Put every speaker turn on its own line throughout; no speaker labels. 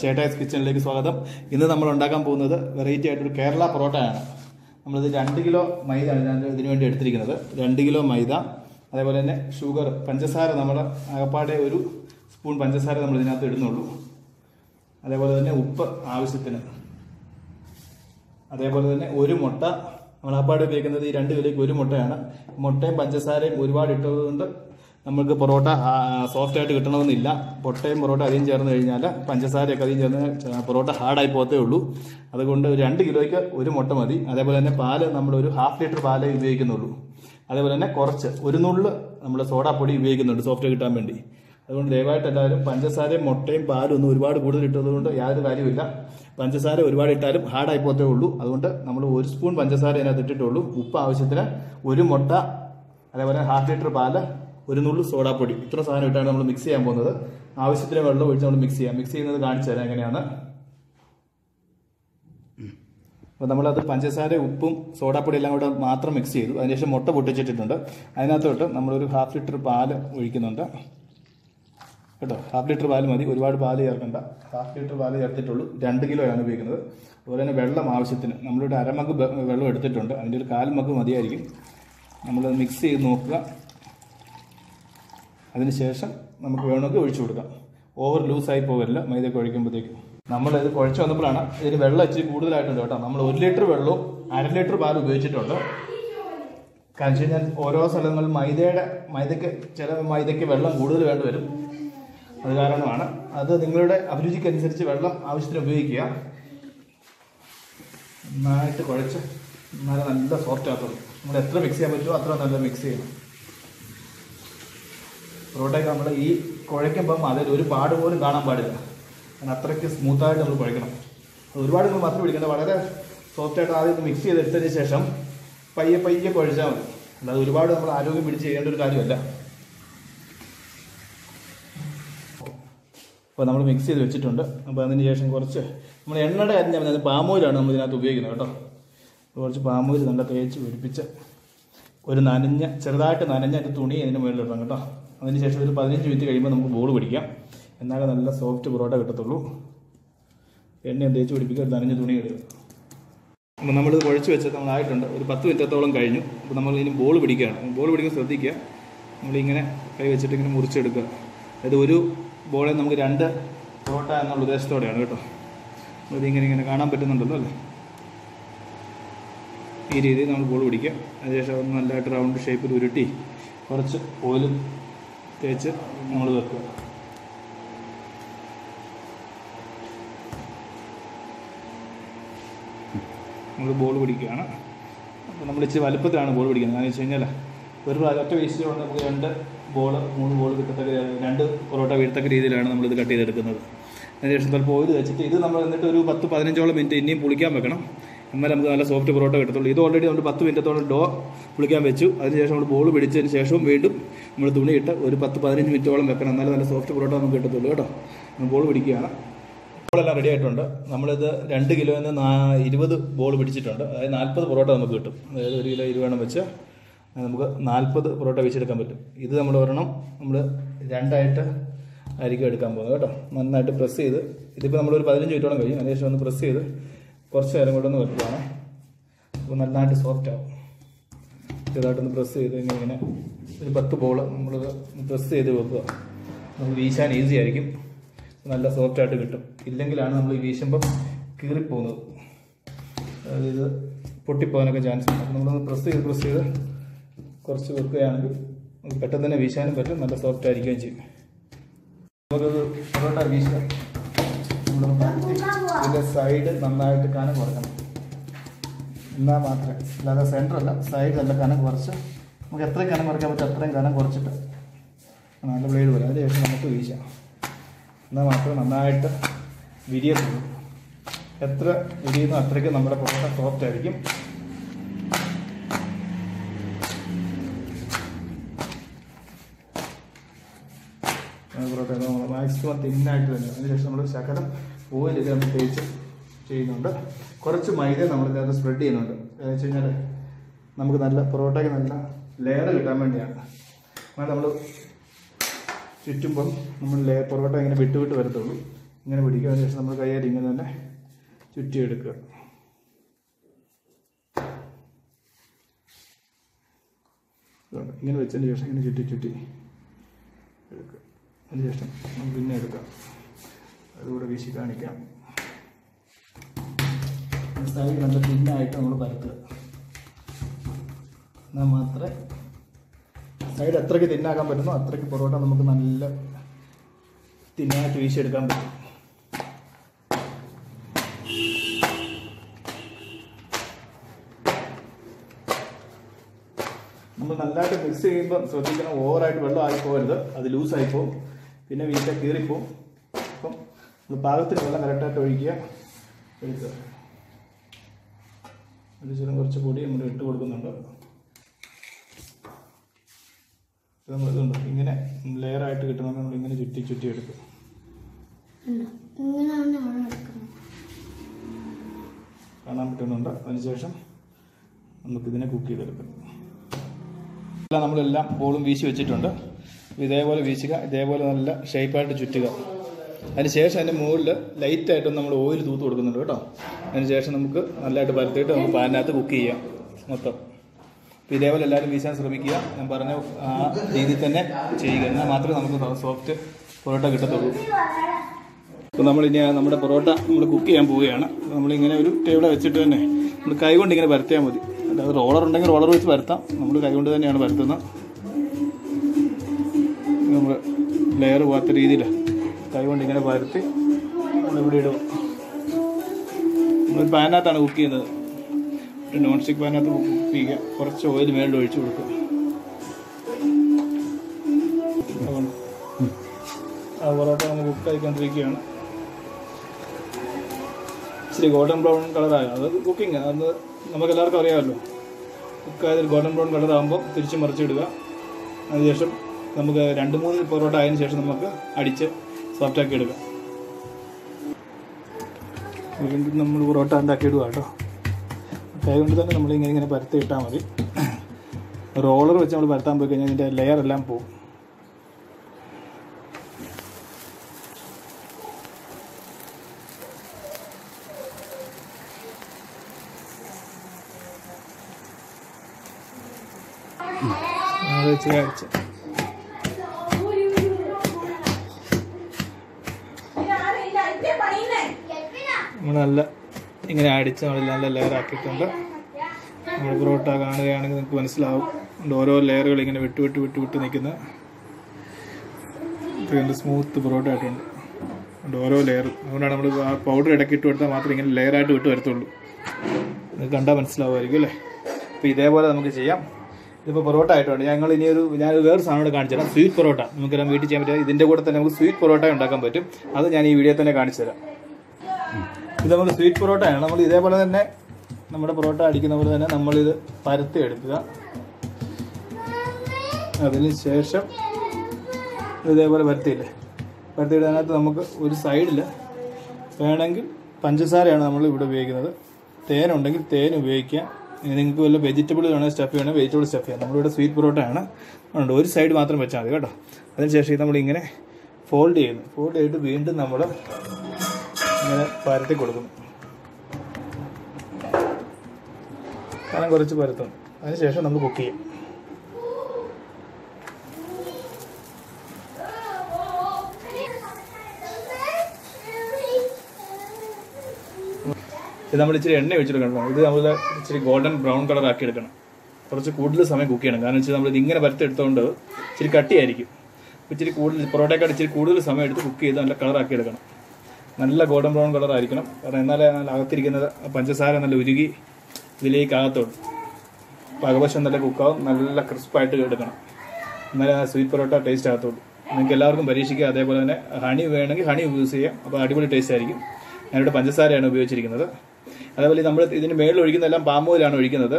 ചേട്ടായസ് കിച്ചണിലേക്ക് സ്വാഗതം. ഇന്ന് നമ്മൾ ഉണ്ടാക്കാൻ പോകുന്നത് വെറൈറ്റി ആയിട്ടൊരു കേരള പൊറോട്ടയാണ്. നമ്മളിത് രണ്ട് കിലോ മൈദ ഞാൻ ഇതിനു വേണ്ടി എടുത്തിരിക്കുന്നത്. രണ്ട് കിലോ മൈദ അതേപോലെ തന്നെ ഷുഗർ പഞ്ചസാര നമ്മൾ ആകപ്പാടെ ഒരു സ്പൂൺ പഞ്ചസാര നമ്മൾ ഇതിനകത്ത് ഇടുന്നുള്ളൂ. അതേപോലെ തന്നെ ഉപ്പ് ആവശ്യത്തിന്. അതേപോലെ തന്നെ ഒരു മുട്ട നമ്മൾ ആപ്പാട് ഉപയോഗിക്കുന്നത് ഈ രണ്ട് കിലോയ്ക്ക് ഒരു മുട്ടയാണ്. മുട്ടയും പഞ്ചസാരയും ഒരുപാട് ഇട്ടതുകൊണ്ട് നമുക്ക് പൊറോട്ട സോഫ്റ്റ് ആയിട്ട് കിട്ടണമെന്നില്ല. പൊട്ടയും പൊറോട്ട അധികം ചേർന്ന് കഴിഞ്ഞാൽ പഞ്ചസാരയൊക്കെ അധികം ചേർന്ന് പൊറോട്ട ഹാർഡായി പോകത്തേ ഉള്ളൂ. അതുകൊണ്ട് രണ്ട് കിലോയ്ക്ക് ഒരു മുട്ട മതി. അതേപോലെ തന്നെ പാൽ നമ്മൾ ഒരു ഹാഫ് ലിറ്റർ പാലേ ഉപയോഗിക്കുന്നുള്ളൂ. അതേപോലെ തന്നെ കുറച്ച് ഒരു നുള്ള് നമ്മൾ സോഡാപ്പൊടി ഉപയോഗിക്കുന്നുണ്ട് സോഫ്റ്റ് കിട്ടാൻ വേണ്ടി. അതുകൊണ്ട് ദയവായിട്ട് എല്ലാവരും പഞ്ചസാരയും മുട്ടയും പാലും ഒന്നും ഒരുപാട് കൂടുതൽ ഇട്ടതുകൊണ്ട് യാതൊരു കാര്യമില്ല പഞ്ചസാര ഒരുപാട് ഇട്ടാലും ഹാർഡായി പോകത്തേ ഉള്ളൂ. അതുകൊണ്ട് നമ്മൾ ഒരു സ്പൂൺ പഞ്ചസാര അതിനകത്ത് ഇട്ടിട്ടുള്ളൂ ഉപ്പ് ആവശ്യത്തിന് ഒരു മുട്ട അതേപോലെ ഹാഫ് ലിറ്റർ പാൽ ഒരു നുള്ളു സോഡാപ്പൊടി ഇത്ര സാധനം ഇട്ടാണ് നമ്മൾ മിക്സ് ചെയ്യാൻ പോകുന്നത്. ആവശ്യത്തിന് വെള്ളം ഒഴിച്ച് നമ്മൾ മിക്സ് ചെയ്യാം. മിക്സ് ചെയ്യുന്നത് കാണിച്ചു തരാം എങ്ങനെയാണ്. അപ്പോൾ നമ്മളത് പഞ്ചസാര ഉപ്പും സോഡാപ്പൊടി എല്ലാം കൂടെ മാത്രം മിക്സ് ചെയ്തു. അതിനുശേഷം മുട്ട പൊട്ടിച്ചിട്ടിട്ടുണ്ട്. അതിനകത്തോട്ട് നമ്മളൊരു ഹാഫ് ലിറ്റർ പാൽ ഒഴിക്കുന്നുണ്ട്. കേട്ടോ? ഹാഫ് ലിറ്റർ പാൽ മതി. ഒരുപാട് പാൽ ചേർക്കണ്ട. ഹാഫ് ലിറ്റർ പാൽ ചേർത്തിട്ടുള്ളൂ. രണ്ട് കിലോയാണ് ഉപയോഗിക്കുന്നത്. അതുപോലെ തന്നെ വെള്ളം ആവശ്യത്തിന്. നമ്മളിവിടെ അരമഗ് വെള്ളം എടുത്തിട്ടുണ്ട്. അതിന്റെ ഒരു കാൽ മഗ് മതിയായിരിക്കും. നമ്മളത് മിക്സ് ചെയ്ത് നോക്കുക. അതിനുശേഷം നമുക്ക് വേണമെങ്കിൽ ഒഴിച്ചു കൊടുക്കാം. ഓവർ ലൂസായി പോകില്ല മൈദ കുഴയ്ക്കുമ്പോഴത്തേക്കും നമ്മൾ ഇത് കുഴച്ച് വന്നപ്പോഴാണ് ഇതിന് വെള്ളം ഇച്ചിരി കൂടുതലായിട്ടുണ്ട് കേട്ടോ. നമ്മൾ ഒരു ലിറ്റർ വെള്ളവും അര ലിറ്റർ പാൽ ഉപയോഗിച്ചിട്ടുണ്ട്. കാരണം കഴിഞ്ഞാൽ ഓരോ സ്ഥലങ്ങളിൽ മൈദയുടെ മൈദയ്ക്ക് ചില മൈദയ്ക്ക് വെള്ളം കൂടുതൽ വേണ്ടി വരും. അത് കാരണമാണ്. അത് നിങ്ങളുടെ അഭിരുചിക്കനുസരിച്ച് വെള്ളം ആവശ്യത്തിന് ഉപയോഗിക്കുക. നന്നായിട്ട് കുഴച്ച് നല്ല നല്ല സോഫ്റ്റ് ആക്കുള്ളൂ നമ്മൾ എത്ര മിക്സ് ചെയ്യാൻ പറ്റുമോ അത്ര നല്ല മിക്സ് ചെയ്യണം. പൊറോട്ടയ്ക്ക് നമ്മൾ ഈ കുഴയ്ക്കുമ്പം അതിൽ ഒരു പാട് പോലും കാണാൻ പാടില്ല. കാരണം അത്രയ്ക്ക് സ്മൂത്തായിട്ട് നമ്മൾ കുഴക്കണം ഒരുപാട് നമ്മൾ മാത്രം പിടിക്കേണ്ട. വളരെ സോഫ്റ്റായിട്ട് ആദ്യം മിക്സ് ചെയ്തെടുത്തതിന് ശേഷം പയ്യെ പയ്യെ കുഴച്ചാൽ മതി. അല്ലാതെ ഒരുപാട് നമ്മൾ ആരോഗ്യം പിടിച്ച് ചെയ്യേണ്ട ഒരു കാര്യമല്ല. അപ്പോൾ നമ്മൾ മിക്സ് ചെയ്ത് വെച്ചിട്ടുണ്ട്. അപ്പോൾ അതിന് ശേഷം കുറച്ച് നമ്മൾ എണ്ണയുടെ കാര്യം ഞാൻ പറഞ്ഞത് പാമോയിലാണ് നമ്മൾ ഇതിനകത്ത് ഉപയോഗിക്കുന്നത് കേട്ടോ. കുറച്ച് പാമോയിൽ നല്ല തേച്ച് പിടിപ്പിച്ച് ഒരു നനഞ്ഞ ചെറുതായിട്ട് നനഞ്ഞ ഒരു തുണി അതിന് മുകളിലിടണം കേട്ടോ. അതിന് ശേഷം ഒരു പതിനഞ്ച് മിനിറ്റ് കഴിയുമ്പോൾ നമുക്ക് ബോൾ പിടിക്കാം. എന്നാലേ നല്ല സോഫ്റ്റ് പൊറോട്ട കിട്ടത്തുള്ളൂ. എണ്ണ തേച്ച് പിടിപ്പിക്കുക ഒരു നനഞ്ഞ തുണി ഇടുക അപ്പോൾ നമ്മളിത് കുഴച്ച് വെച്ചത് നമ്മളായിട്ടുണ്ട്. ഒരു പത്ത് മിനിറ്റത്തോളം കഴിഞ്ഞു. അപ്പോൾ നമ്മൾ ഇനി ബോൾ പിടിക്കുകയാണ്. ബോൾ പിടിക്കാൻ ശ്രദ്ധിക്കുക. നമ്മളിങ്ങനെ കൈ വെച്ചിട്ട് ഇങ്ങനെ മുറിച്ചെടുക്കുക. അതായത് ഒരു ബോളെ നമുക്ക് രണ്ട് പൊറോട്ട എന്നുള്ള ഉദ്ദേശത്തോടെയാണ് കേട്ടോ. ഇതിങ്ങനെ ഇങ്ങനെ കാണാൻ പറ്റുന്നുണ്ടല്ലോ അല്ലേ? ഈ രീതിയിൽ നമ്മൾ ബോൾ പിടിക്കുക. അതിനുശേഷം നല്ലതായിട്ട് റൗണ്ട് ഷേപ്പിൽ ഉരുട്ടി കുറച്ച് ഓയിലും തേച്ച് നമ്മൾ വെക്കുക. നമ്മൾ ബോൾ പിടിക്കുകയാണ്. അപ്പോൾ നമ്മൾ ഇച്ചിരി വലുപ്പത്തിലാണ് ബോൾ പിടിക്കുന്നത്. കാരണം വെച്ച് കഴിഞ്ഞാൽ ഒരു ഒറ്റ വേസ്റ്റ് കൊണ്ട് നമുക്ക് രണ്ട് ബോൾ മൂന്ന് ബോൾ കിട്ടത്തക്ക രണ്ട് പൊറോട്ട വീഴത്തക്ക രീതിയിലാണ് നമ്മളിത് കട്ട് ചെയ്തെടുക്കുന്നത്. അതിനുശേഷം ചിലപ്പോൾ ഓയിൽ വെച്ചിട്ട് ഇത് നമ്മൾ എന്നിട്ട് ഒരു പത്ത് പതിനഞ്ചോളം മിനിറ്റ് ഇനിയും പുളിക്കാൻ വെക്കണം. എന്നാൽ നമുക്ക് നല്ല സോഫ്റ്റ് പൊറോട്ട കിട്ടത്തുള്ളൂ. ഇത് ഓൾറെഡി നമ്മൾ പത്ത് മിനിറ്റത്തോളം ഡോ പുളിക്കാൻ വെച്ചു. അതിനുശേഷം നമ്മൾ ബോൾ പിടിച്ചതിന് ശേഷവും വീണ്ടും നമ്മൾ തുണിയിട്ട് ഒരു പത്ത് പതിനഞ്ച് മിനിറ്റോളം വെക്കണം. എന്നാലും നല്ല സോഫ്റ്റ് പൊറോട്ട നമുക്ക് കിട്ടത്തുള്ളൂ കേട്ടോ. നമ്മൾ ബോൾ പിടിക്കുകയാണ്. ബോളെല്ലാം റെഡി ആയിട്ടുണ്ട്. നമ്മളിത് രണ്ട് കിലോ നിന്ന് ഇരുപത് ബോൾ പിടിച്ചിട്ടുണ്ട്. അതായത് നാൽപ്പത് പൊറോട്ട നമുക്ക് കിട്ടും. അതായത് ഒരു കിലോ ഇരുപതെണ്ണം വെച്ച് നമുക്ക് നാൽപ്പത് പൊറോട്ട വെച്ചെടുക്കാൻ പറ്റും. ഇത് നമ്മൾ ഒരെണ്ണം നമ്മൾ രണ്ടായിട്ട് ആയിരിക്കും എടുക്കാൻ പോകുന്നത് കേട്ടോ. നന്നായിട്ട് പ്രസ് ചെയ്ത് ഇതിപ്പോൾ നമ്മളൊരു പതിനഞ്ച് മിനിറ്റോളം കഴിയും അതിനുശേഷം ഒന്ന് പ്രസ് ചെയ്ത് കുറച്ച് നേരം കൂടെ ഒന്ന് വെക്കുകയാണ്. അപ്പോൾ നന്നായിട്ട് സോഫ്റ്റ് ആവും. ചെറുതായിട്ടൊന്ന് പ്രസ് ചെയ്ത് കഴിഞ്ഞാൽ ഇങ്ങനെ ഒരു പത്ത് ബോൾ നമ്മൾ പ്രസ് ചെയ്ത് വെക്കുക. നമുക്ക് വീശാൻ ഈസി ആയിരിക്കും. നല്ല സോഫ്റ്റ് ആയിട്ട് കിട്ടും. ഇല്ലെങ്കിലാണ് നമ്മൾ വീശുമ്പം കീറിപ്പോകുന്നത്. അതായത് ഇത് പൊട്ടിപ്പോകാനൊക്കെ ചാൻസ് ഉണ്ട്. അപ്പോൾ നമ്മളൊന്ന് പ്രസ് ചെയ്ത് പ്രസ് ചെയ്ത് കുറച്ച് വെക്കുകയാണെങ്കിൽ നമുക്ക് പെട്ടെന്ന് തന്നെ വീശാനും പറ്റും. നല്ല സോഫ്റ്റ് ആയിരിക്കുകയും ചെയ്യും. നമുക്കത് പൊറോട്ട വീശാം. നമ്മൾ ഇതിന്റെ സൈഡ് നന്നായിട്ട് കനം കുറയ്ക്കണം എന്നാൽ മാത്രമേ അല്ലാതെ സെന്റർ അല്ല സൈഡ് നല്ല കനം കുറച്ച് നമുക്ക് എത്രയും കനം കുറയ്ക്കാൻ പറ്റും അത്രയും കനം കുറച്ചിട്ട് നല്ല ബ്ലേഡ് വരും അതിന് ശേഷം നമുക്ക് വീശാം. എന്നാൽ മാത്രമേ നന്നായിട്ട് വിരിയത്തുള്ളൂ. എത്ര വിരിയുന്നു അത്രയ്ക്ക് നമ്മുടെ പൊറോട്ട സോഫ്റ്റ് ആയിരിക്കും. പൊറോട്ട മാക്സിമം തിന്നായിട്ട് തന്നെ അതിനുശേഷം നമ്മൾ ശകലം ഓയിൽ നമ്മൾ തേച്ച് ചെയ്യുന്നുണ്ട്. കുറച്ച് മൈദ നമ്മൾ ഇതിനകത്ത് സ്പ്രെഡ് ചെയ്യുന്നുണ്ട്. എന്ന് വെച്ച് കഴിഞ്ഞാൽ നമുക്ക് നല്ല പൊറോട്ടയ്ക്ക് നല്ല ലെയർ കിട്ടാൻ വേണ്ടിയാണ്. അങ്ങനെ നമ്മൾ ചുറ്റുമ്പം നമ്മൾ ലേ പൊറോട്ട ഇങ്ങനെ വിട്ട് വിട്ട് വരത്തുള്ളൂ. ഇങ്ങനെ പിടിക്കുക അതിന് ശേഷം നമ്മൾ കൈകാര്യം ഇങ്ങനെ തന്നെ ചുറ്റിയെടുക്കുക. ഇങ്ങനെ വെച്ചതിന് ശേഷം ഇങ്ങനെ ചുറ്റി ചുറ്റി എടുക്കുക. അതിന് ശേഷം പിന്നെ എടുക്കാം. അതുകൂടെ വീശി കാണിക്കാം. സ്ഥലം നല്ല തിന്നായിട്ട് നമ്മൾ പരത്തുക. എന്നാൽ മാത്രമേ സൈഡ് എത്രയ്ക്ക് തിന്നാക്കാൻ പറ്റുന്നോ? അത്രയ്ക്ക് പൊറോട്ട നമുക്ക് നല്ല തിന്നായിട്ട് വീശിയെടുക്കാൻ പറ്റും. നമ്മൾ നല്ലതായിട്ട് മിക്സ് ചെയ്യുമ്പോൾ ശ്രദ്ധിക്കണം. ഓവറായിട്ട് വെള്ളം ആയിപ്പോകരുത്. അത് ലൂസായിപ്പോവും. പിന്നെ വീട്ടിൽ കീറിപ്പോവും. നമ്മൾ പാകത്തിന് വെള്ളം കറക്റ്റായിട്ട് ഒഴിക്കുക. എടുക്കുക. ഒരു ചില കുറച്ച് പൊടി നമ്മൾ ഇട്ട് കൊടുക്കുന്നുണ്ട്. നമ്മൾ ഇതുണ്ട് ഇങ്ങനെ ലെയറായിട്ട് കിട്ടുന്നത് നമ്മൾ ഇങ്ങനെ ചുറ്റി ചുറ്റി എടുക്കും. കാണാൻ പറ്റുന്നുണ്ട്. അതിനുശേഷം നമുക്കിതിനെ കുക്ക് ചെയ്തെടുക്കാം. നമ്മളെല്ലാം ബോളും വീശി വെച്ചിട്ടുണ്ട്. ഇതേപോലെ വീശുക. ഇതേപോലെ നല്ല ഷേപ്പായിട്ട് ചുറ്റുക. അതിനുശേഷം അതിന്റെ മുകളിൽ ലൈറ്റായിട്ട് നമ്മൾ ഓയിൽ തൂത്ത് കൊടുക്കുന്നുണ്ട് കേട്ടോ. അതിന് ശേഷം നമുക്ക് നല്ലതായിട്ട് പരത്തിയിട്ട് നമുക്ക് പാനിനകത്ത് കുക്ക് ചെയ്യാം മൊത്തം. അപ്പോൾ ഇതേപോലെ എല്ലാവരും വീശാൻ ശ്രമിക്കുക. ഞാൻ പറഞ്ഞ ആ രീതിയിൽ തന്നെ ചെയ്യുക. എന്നാൽ മാത്രമേ നമുക്ക് സോഫ്റ്റ് പൊറോട്ട കിട്ടത്തുള്ളൂ. അപ്പോൾ നമ്മളിനി നമ്മുടെ പൊറോട്ട നമ്മൾ കുക്ക് ചെയ്യാൻ പോവുകയാണ്. നമ്മളിങ്ങനെ ഒരു ടേബിളെ വെച്ചിട്ട് തന്നെ നമ്മൾ കൈ കൊണ്ട് ഇങ്ങനെ പരത്തിയാൽ മതി. അല്ലാതെ റോളർ ഉണ്ടെങ്കിൽ റോളർ വെച്ച് പരത്താം. നമ്മൾ കൈ കൊണ്ട് തന്നെയാണ് പരത്തുന്നത്. നമ്മൾ ലെയർ പോകാത്ത രീതിയിൽ കൈ കൊണ്ട് ഇങ്ങനെ പരത്തി നമ്മളിവിടെ ഇടും. നമ്മൾ പാനകത്താണ് കുക്ക് ചെയ്യുന്നത് ഒരു നോൺ സ്റ്റിക്ക് പാനകത്ത് കുക്ക് ചെയ്യുക കുറച്ച് ഓയിൽ മേളിൽ ഒഴിച്ചു കൊടുക്കുക ആ പൊറോട്ട നമ്മൾ കുക്ക് ആയിക്കൊണ്ടിരിക്കുകയാണ്. ഇച്ചിരി ഗോൾഡൻ ബ്രൗൺ കളറായ അത് കുക്കിംഗ് അത് നമുക്ക് എല്ലാവർക്കും അറിയാമല്ലോ കുക്കായത് ഗോൾഡൻ ബ്രൗൺ കളറാകുമ്പോൾ തിരിച്ച് മറിച്ചിടുക. അതിനുശേഷം നമുക്ക് രണ്ട് മൂന്ന് പൊറോട്ട ആയതിനു ശേഷം നമുക്ക് അടിച്ച് സോഫ്റ്റാക്കി എടുക്കാം. അല്ലെങ്കിൽ നമ്മൾ പൊറോട്ട ഉണ്ടാക്കി ഇടുക കേട്ടോ. കൈ കൊണ്ട് തന്നെ നമ്മൾ ഇങ്ങനെ ഇങ്ങനെ പരത്തി ഇട്ടാൽ മതി. റോളർ വെച്ച് നമ്മൾ പരത്താൻ പോയി കഴിഞ്ഞാൽ ഇതിന്റെ ലെയർ എല്ലാം പോകും. വെച്ച് കഴിച്ച് നല്ല ഇങ്ങനെ അടിച്ച് നമ്മൾ നല്ല ലെയർ ആക്കിയിട്ടുണ്ട്. നമ്മൾ പൊറോട്ട കാണുകയാണെങ്കിൽ നിങ്ങൾക്ക് മനസ്സിലാവും. ഓരോ ലെയറുകൾ ഇങ്ങനെ വിട്ട് വിട്ട് വിട്ട് വിട്ട് നിൽക്കുന്ന ഇതിന്റെ സ്മൂത്ത് പൊറോട്ട ആയിട്ടുണ്ട്. അതുകൊണ്ട് ഓരോ ലെയർ അതുകൊണ്ടാണ് നമ്മൾ ആ പൗഡർ ഇടയ്ക്ക് ഇട്ട് കൊടുത്താൽ മാത്രമേ ഇങ്ങനെ ലെയറായിട്ട് വിട്ട് വരത്തുള്ളൂ. നിങ്ങൾക്ക് കണ്ടാൽ മനസ്സിലാവുമായിരിക്കും അല്ലേ? അപ്പോൾ ഇതേപോലെ നമുക്ക് ചെയ്യാം. ഇതിപ്പോൾ പൊറോട്ട ആയിട്ടുണ്ട്. ഞങ്ങൾ ഇനി ഒരു ഞാൻ വേറെ സാധനം കാണിച്ചു തരാം. സ്വീറ്റ് പൊറോട്ട. നമുക്കെല്ലാം വീട്ടിൽ ചെയ്യാൻ പറ്റും ഇതിന്റെ കൂടെ തന്നെ നമുക്ക് സ്വീറ്റ് പൊറോട്ട ഉണ്ടാക്കാൻ പറ്റും. അത് ഞാൻ ഈ വീഡിയോ തന്നെ കാണിച്ചു തരാം. ഇത് നമ്മൾ സ്വീറ്റ് പൊറോട്ടയാണ്. നമ്മൾ ഇതേപോലെ തന്നെ നമ്മുടെ പൊറോട്ട അടിക്കുന്ന പോലെ തന്നെ നമ്മളിത് പരത്തി എടുക്കുക. അതിന് ശേഷം ഇതേപോലെ പരത്തിയില്ലേ? പരത്തിയിട്ട് അതിനകത്ത് നമുക്ക് ഒരു സൈഡിൽ വേണമെങ്കിൽ പഞ്ചസാരയാണ് നമ്മൾ ഇവിടെ ഉപയോഗിക്കുന്നത്. തേനുണ്ടെങ്കിൽ തേൻ ഉപയോഗിക്കാം നിങ്ങൾക്ക് വല്ല വെജിറ്റബിൾ വേണമെങ്കിൽ സ്റ്റഫ് ചെയ്യണമെങ്കിൽ വെജിറ്റബിൾ സ്റ്റഫ് ചെയ്യാം. നമ്മളിവിടെ സ്വീറ്റ് പൊറോട്ടയാണ്. ഉണ്ട് ഒരു സൈഡ് മാത്രം വെച്ചാൽ മതി കേട്ടോ. അതിനുശേഷം നമ്മളിങ്ങനെ ഫോൾഡ് ചെയ്യുന്നു. ഫോൾഡ് ചെയ്തിട്ട് വീണ്ടും നമ്മൾ ഇങ്ങനെ പരത്തി കൊടുക്കും. കനം കുറച്ച് പരത്തും. അതിനുശേഷം നമ്മൾ കുക്ക് ചെയ്യും. ഇത് നമ്മൾ ഇച്ചിരി എണ്ണ വെച്ചെടുക്കണം ഇത് നമ്മൾ ഇച്ചിരി ഗോൾഡൻ ബ്രൗൺ കളർ ആക്കി എടുക്കണം. കുറച്ച് കൂടുതൽ സമയം കുക്ക് ചെയ്യണം. കാരണം വെച്ചാൽ നമ്മൾ ഇത് ഇങ്ങനെ പരത്തെടുത്തോണ്ട് ഇച്ചിരി കട്ടിയായിരിക്കും. ഇച്ചിരി കൂടുതൽ പൊറോട്ടക്കാട് ഇച്ചിരി കൂടുതൽ സമയം എടുത്ത് കുക്ക് ചെയ്ത് നല്ല കളറാക്കി എടുക്കണം. നല്ല ഗോൾഡൻ ബ്രൗൺ കളർ ആയിരിക്കണം. കാരണം എന്നാലേ നല്ല അകത്തിരിക്കുന്ന പഞ്ചസാര നല്ല ഉരുകി ഇതിലേക്ക് അകത്തോളൂ പകവശം നല്ല കുക്കാവും നല്ല ക്രിസ്പായിട്ട് എടുക്കണം. എന്നാലേ സ്വീറ്റ് പൊറോട്ട ടേസ്റ്റ് ആകത്തുള്ളൂ നിങ്ങൾക്ക് എല്ലാവർക്കും പരീക്ഷിക്കുക അതേപോലെ തന്നെ ഹണി വേണമെങ്കിൽ ഹണി യൂസ് ചെയ്യാം. അപ്പോൾ അടിപൊളി ടേസ്റ്റ് ആയിരിക്കും. ഞാനിവിടെ പഞ്ചസാരയാണ് ഉപയോഗിച്ചിരിക്കുന്നത്. അതേപോലെ നമ്മൾ ഇതിന് മേളിൽ ഒഴിക്കുന്നതെല്ലാം പാമ്പോയിലാണ് ഒഴിക്കുന്നത്.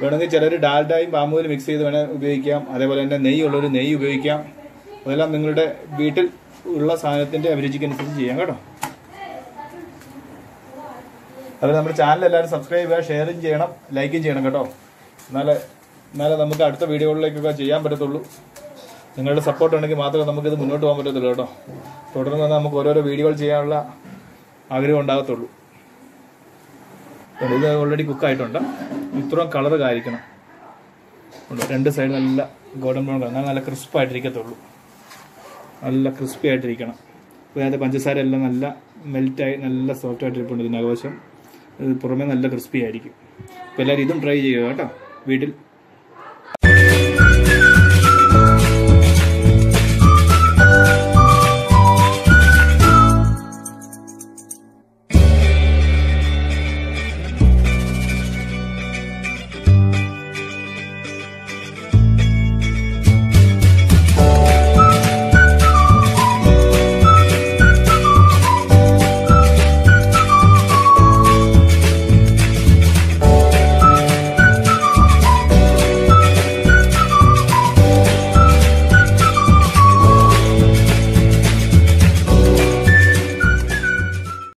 വേണമെങ്കിൽ ചിലർ ഡാൽഡായും പാമ്പോയിൽ മിക്സ് ചെയ്ത് വേണേൽ ഉപയോഗിക്കാം. അതേപോലെ തന്നെ നെയ്യ് ഉള്ളൊരു നെയ്യ് ഉപയോഗിക്കാം. അതെല്ലാം നിങ്ങളുടെ വീട്ടിൽ ഉള്ള സാധനത്തിന്റെ അഭിരുചിക്കനുസരിച്ച് ചെയ്യാം കേട്ടോ. അതുപോലെ നമ്മുടെ ചാനൽ എല്ലാവരും സബ്സ്ക്രൈബ് ചെയ്യുക ഷെയറും ചെയ്യണം ലൈക്കും ചെയ്യണം കേട്ടോ. എന്നാലേ എന്നാലേ നമുക്ക് അടുത്ത വീഡിയോകളിലേക്കൊക്കെ ചെയ്യാൻ പറ്റത്തുള്ളൂ. നിങ്ങളുടെ സപ്പോർട്ട് ഉണ്ടെങ്കിൽ മാത്രമേ നമുക്കിത് മുന്നോട്ട് പോകാൻ പറ്റത്തുള്ളൂ കേട്ടോ. തുടർന്ന് നമുക്ക് ഓരോരോ വീഡിയോകൾ ചെയ്യാനുള്ള ആഗ്രഹം ഉണ്ടാകത്തുള്ളൂ. ഇത് ഓൾറെഡി കുക്കായിട്ടുണ്ട് ഇത്രയും കളർ കാരിക്കണം. രണ്ട് സൈഡ് നല്ല ഗോൾഡൻ ബ്രൗൺ കളർ നല്ല ക്രിസ്പ് ആയിട്ടിരിക്കത്തുള്ളൂ. നല്ല ക്രിസ്പി ആയിട്ടിരിക്കണം. അപ്പോൾ അതിന്റെ പഞ്ചസാര എല്ലാം നല്ല മെൽറ്റായി നല്ല സോഫ്റ്റ് ആയിട്ടിരിപ്പുണ്ട് ഇതിന്റെ ആവശ്യം ഇത് പുറമേ നല്ല ക്രിസ്പി ആയിരിക്കും. അപ്പോൾ എല്ലാവരും ഇതും ട്രൈ ചെയ്യുക കേട്ടോ. വീട്ടിൽ